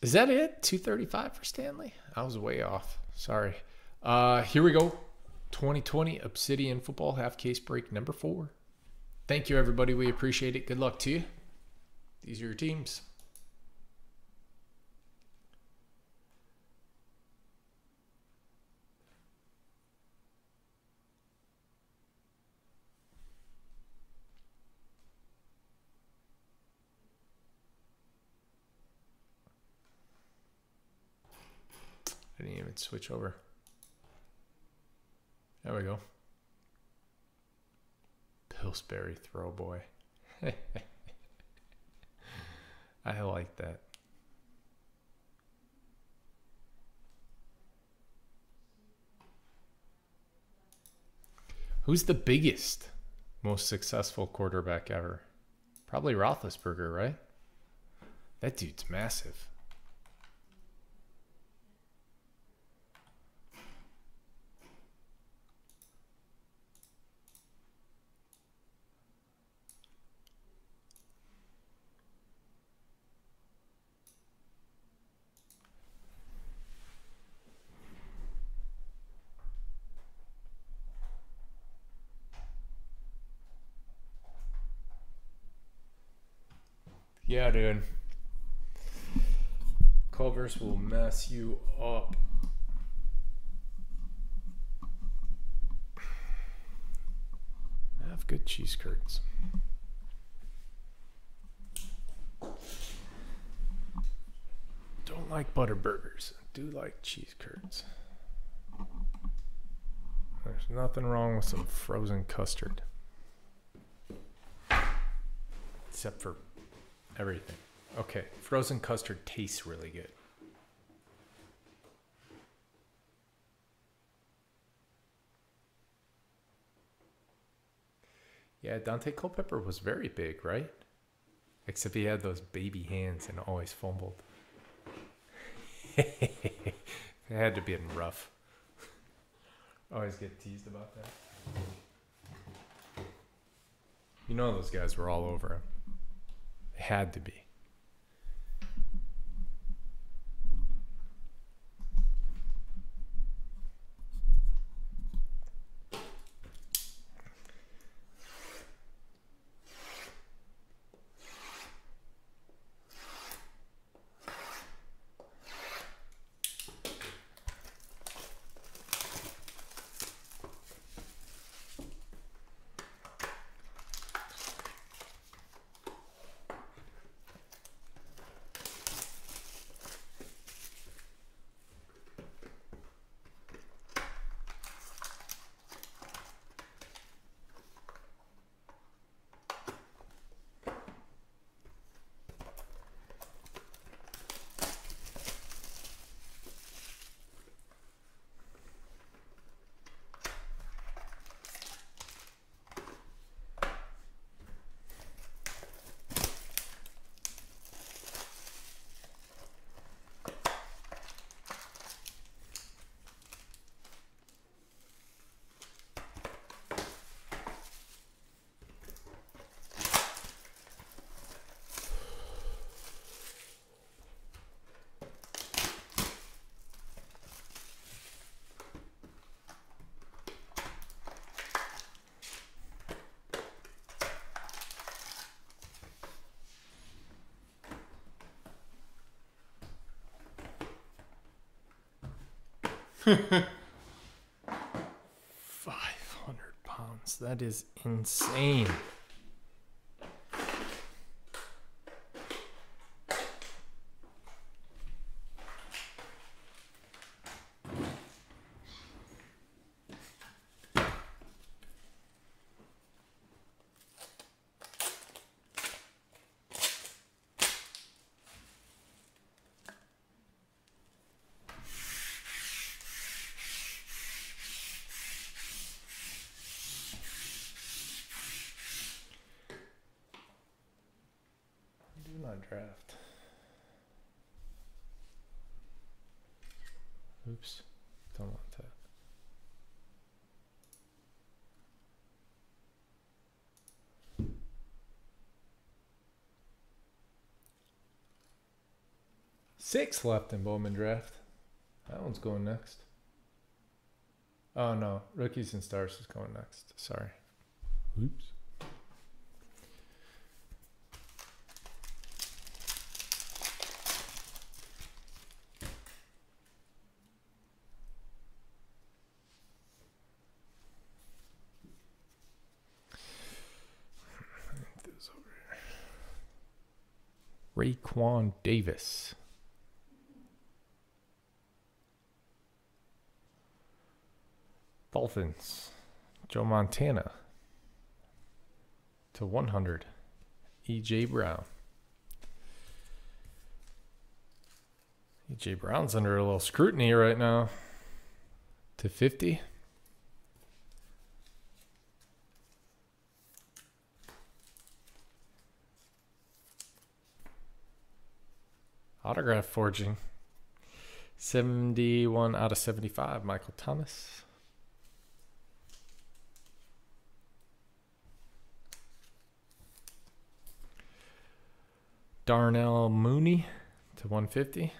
Is that it? 235 for Stanley? I was way off. Sorry. Uh, here we go. 2020 Obsidian Football Half Case Break number four. Thank you, everybody. We appreciate it. Good luck to you. These are your teams. Switch over. There we go. Pillsbury throw boy. I like that. Who's the biggest, most successful quarterback ever? Probably Roethlisberger, right? That dude's massive. Yeah, dude. Culver's will mess you up. Have good cheese curds. Don't like butter burgers. Do like cheese curds. There's nothing wrong with some frozen custard. Except for everything. Okay, frozen custard tastes really good. Yeah, Daunte Culpepper was very big, right? Except he had those baby hands and always fumbled. it had to be in rough. always get teased about that. You know those guys were all over him. Had to be. Five hundred pounds. That is insane. Do not draft. Oops. Don't want that. Six left in Bowman draft. That one's going next. Oh no, rookies and stars is going next. Sorry. Oops. Raekwon Davis. Dolphins. Joe Montana. To 100. AJ Brown. AJ Brown's under a little scrutiny right now. To 50. Autograph forging. 71 out of 75, Michael Thomas. Darnell Mooney to 150,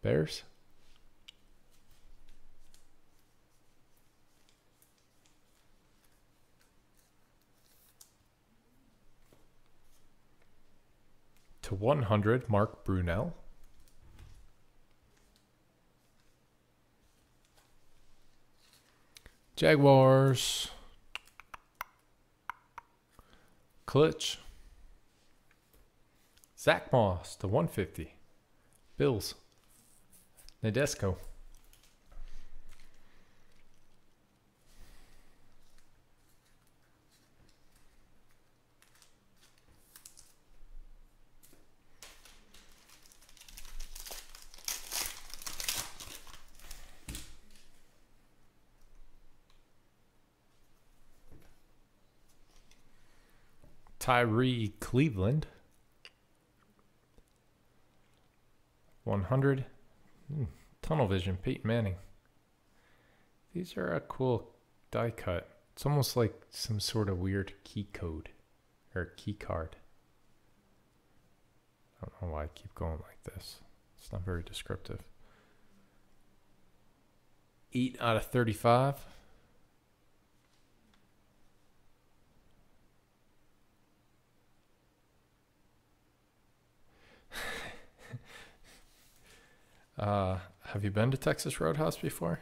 Bears. To 100, Mark Brunell. Jaguars. Clutch. Zach Moss to 150. Bills. Nadesco. Tyrie Cleveland. 100. Hmm, tunnel vision, Pete Manning. These are a cool die cut. It's almost like some sort of weird key code or key card. I don't know why I keep going like this. It's not very descriptive. 8 out of 35. Uh, have you been to Texas Roadhouse before?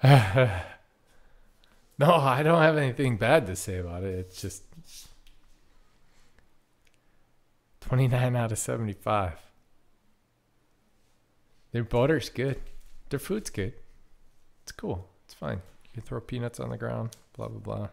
no, I don't have anything bad to say about it. It's just 29 out of 75. Their butter's good. Their food's good. It's cool. It's fine. You can throw peanuts on the ground, blah, blah, blah.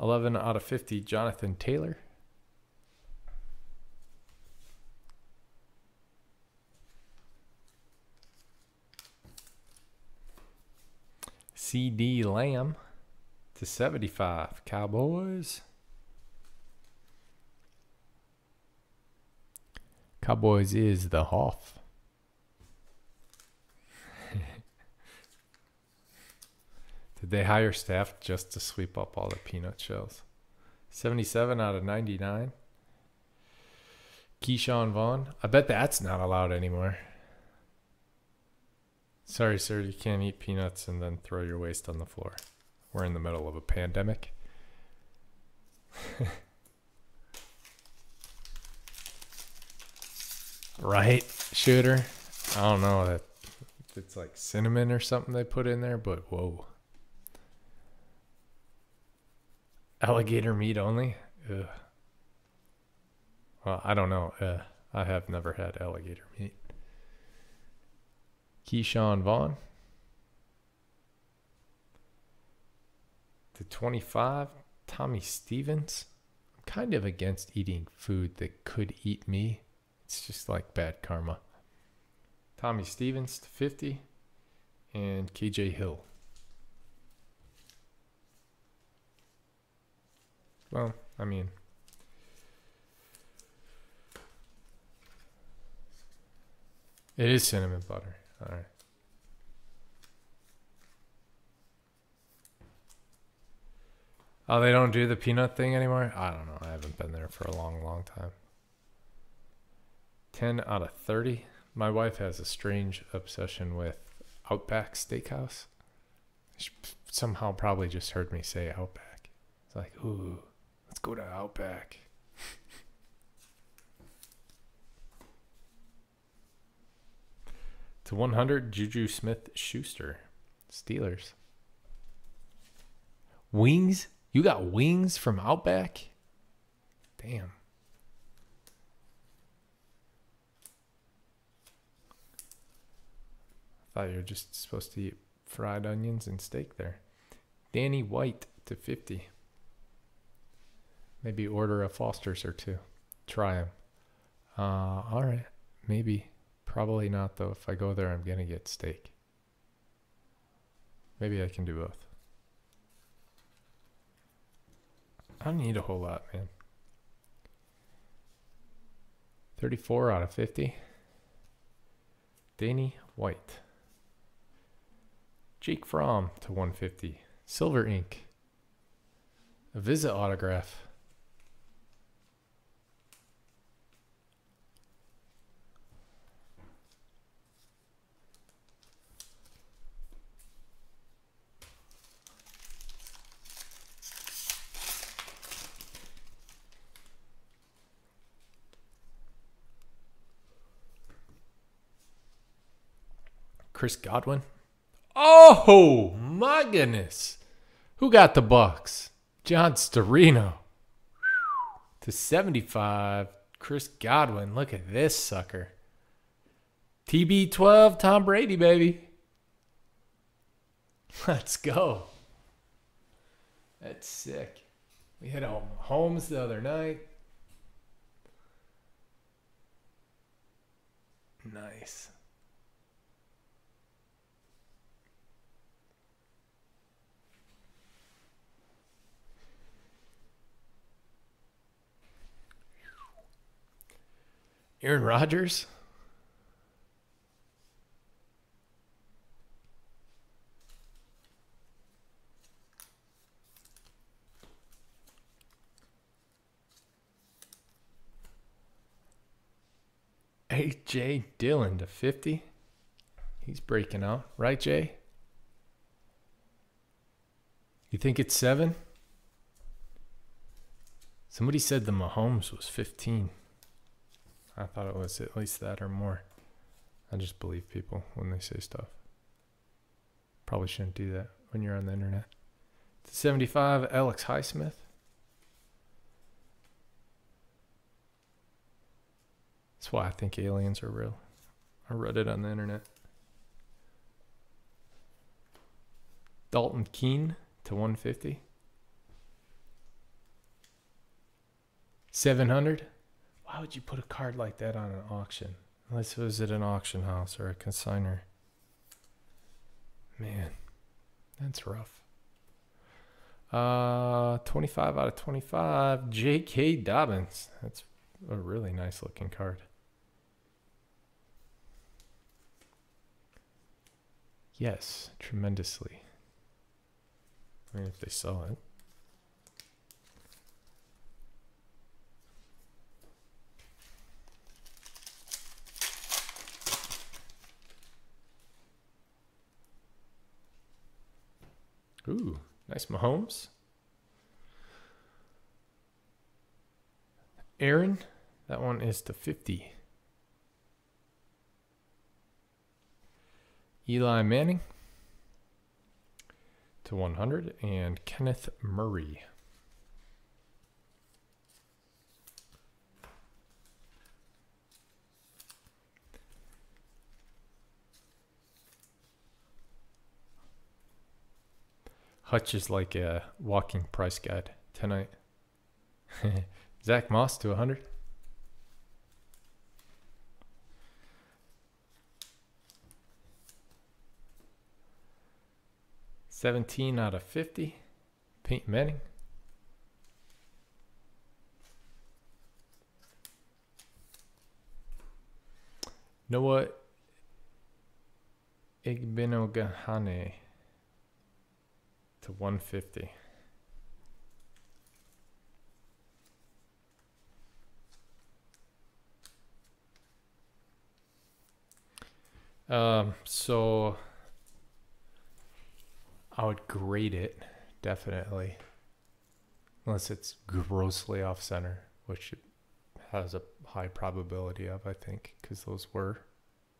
11 out of 50, Jonathan Taylor. CeeDee Lamb to 75. Cowboys. Cowboys is the Hoff. Did they hire staff just to sweep up all the peanut shells? 77 out of 99. Ke'Shawn Vaughn. I bet that's not allowed anymore. Sorry, sir, you can't eat peanuts and then throw your waste on the floor. We're in the middle of a pandemic. right, shooter? I don't know that it's like cinnamon or something they put in there, but whoa. Alligator meat only? Ugh. Well, I don't know. Uh, I have never had alligator meat. Ke'Shawn Vaughn. To 25, Tommy Stevens. I'm kind of against eating food that could eat me. It's just like bad karma. Tommy Stevens to 50 and KJ Hill. Well, I mean, it is cinnamon butter. All right. Oh, they don't do the peanut thing anymore? I don't know. I haven't been there for a long, long time. 10 out of 30. My wife has a strange obsession with Outback Steakhouse. She somehow probably just heard me say Outback. It's like, ooh, let's go to Outback. to 100, Juju Smith Schuster. Steelers. Wings? You got wings from Outback? Damn. Thought you were just supposed to eat fried onions and steak there. Danny White to 50. Maybe order a Foster's or two. Try them. Uh, all right. Maybe. Probably not, though. If I go there, I'm going to get steak. Maybe I can do both. I don't need a whole lot, man. 34 out of 50. Danny White. Jake Fromm to 150. Silver ink. A visit autograph. Chris Godwin. Oh my goodness. Who got the Bucks? John Storino. To 75. Chris Godwin. Look at this sucker. TB12 Tom Brady, baby. Let's go. That's sick. We hit Holmes the other night. Nice. Aaron Rodgers. AJ Dillon to 50. He's breaking out, right, Jay? You think it's seven? Somebody said the Mahomes was 15. I thought it was at least that or more. I just believe people when they say stuff. Probably shouldn't do that when you're on the internet. 75, Alex Highsmith. That's why I think aliens are real. I read it on the internet. Dalton Keene to 150. 700. Why would you put a card like that on an auction? Unless it was at an auction house or a consigner. Man, that's rough. Uh, 25 out of 25. J.K. Dobbins. That's a really nice looking card. Yes, tremendously. I mean, if they saw it. Ooh, nice Mahomes. Aaron, that one is to 50. Eli Manning to 100 and Kenneth Murray. Hutch is like a walking price guide tonight. Zach Moss to 100. Seventeen out of fifty, Peyton Manning. Noah Igbinoghene to 150. Um, so I would grade it definitely, unless it's grossly off center, which it has a high probability of, I think, because those were.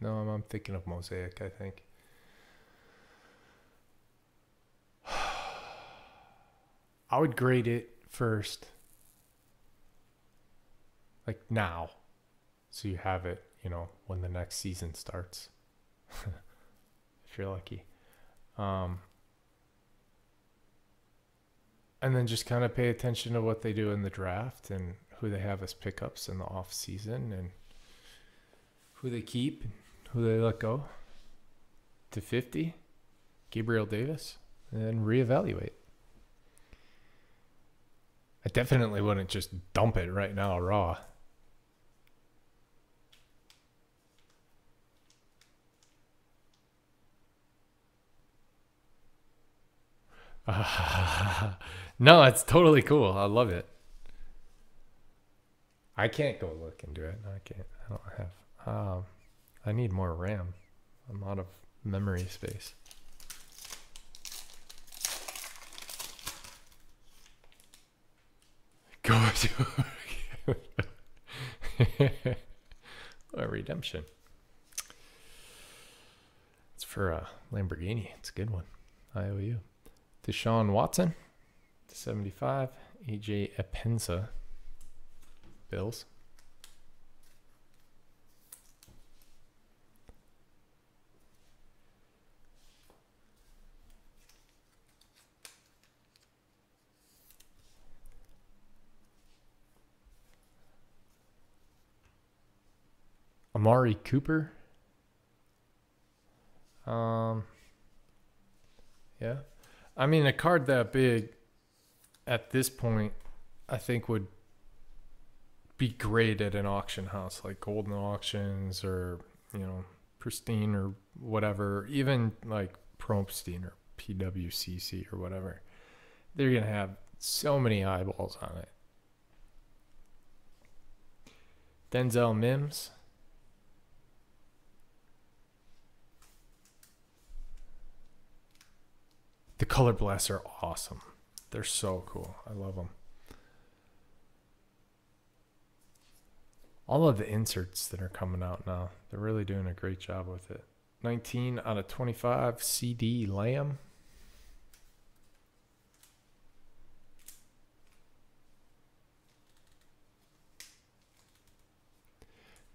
No, I'm, I'm thinking of Mosaic, I think. I would grade it first, like now, so you have it, you know, when the next season starts, if you're lucky. Um, and then just kind of pay attention to what they do in the draft and who they have as pickups in the off season and who they keep, who they let go to 50, Gabriel Davis, and then reevaluate. I definitely wouldn't just dump it right now raw. no, it's totally cool. I love it. I can't go look into it. I can't. I don't have. Um, I need more RAM. I'm out of memory space. Go to a redemption. It's for a Lamborghini. It's a good one. IOU. Deshaun Watson, 75. AJ Epenesa, Bills. Amari Cooper. Um, yeah. I mean, a card that big at this point, I think would be great at an auction house like Goldin Auctions or, you know, Pristine or whatever, even like Probstein or PWCC or whatever. They're going to have so many eyeballs on it. Denzel Mims. The color blasts are awesome. They're so cool. I love them. All of the inserts that are coming out now, they're really doing a great job with it. 19 out of 25 CeeDee Lamb.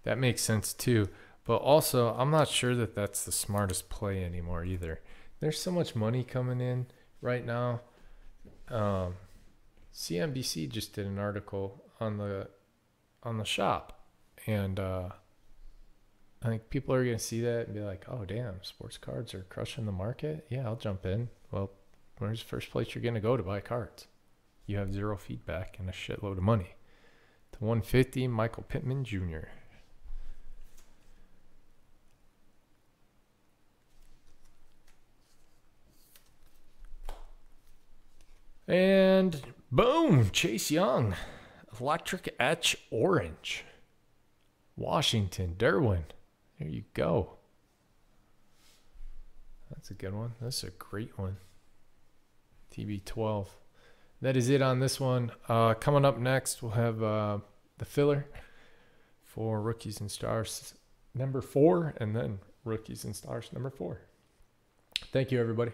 That makes sense too. But also, I'm not sure that that's the smartest play anymore either there's so much money coming in right now. Um, CNBC just did an article on the on the shop, and uh, I think people are gonna see that and be like, "Oh, damn, sports cards are crushing the market." Yeah, I'll jump in. Well, where's the first place you're gonna go to buy cards? You have zero feedback and a shitload of money. To 150, Michael Pittman Jr. And boom, Chase Young, Electric Etch Orange, Washington, Derwin. There you go. That's a good one. That's a great one. TB12. That is it on this one. Uh, coming up next, we'll have uh, the filler for Rookies and Stars number four, and then Rookies and Stars number four. Thank you, everybody.